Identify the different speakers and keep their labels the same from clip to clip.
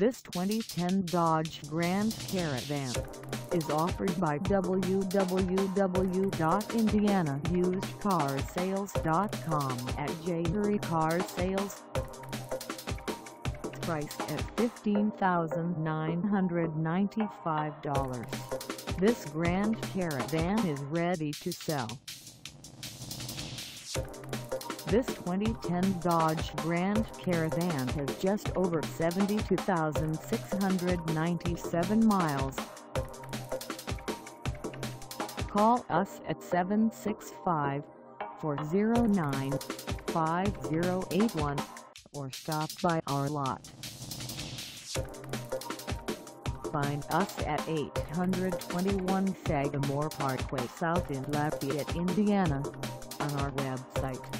Speaker 1: This 2010 Dodge Grand Caravan is offered by www.indianausedcarsales.com at J. Car Sales. Priced at $15,995. This Grand Caravan is ready to sell. This 2010 Dodge Grand Caravan has just over 72,697 miles. Call us at 765-409-5081 or stop by our lot. Find us at 821 Sagamore Parkway South in Lafayette, Indiana on our website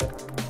Speaker 2: you